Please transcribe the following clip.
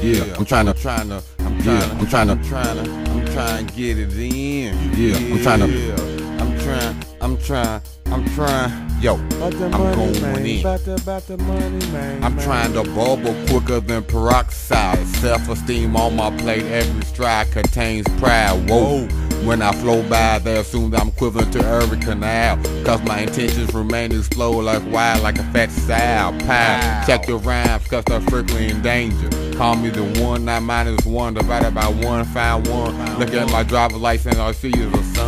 Yeah, I'm trying to, trying to, I'm trying to, I'm trying to- I'm trying to, I'm trying to get it in. Yeah, I'm trying to- Yeah, I'm trying, I'm trying, I'm trying. Yo, I'm going man. in. About the, about the money, man. I'm man. trying to bubble quicker than peroxide. Self-esteem on my plate, every stride contains pride. Whoa. When I flow by, they assume that I'm equivalent to every canal. Cause my intentions remain to slow like wild, like a fat sow. Pow. Check your rhymes, cause they're frequently in danger. Call me the one, not minus one, divided by one, find one. Look at my driver's license, I see is a sun.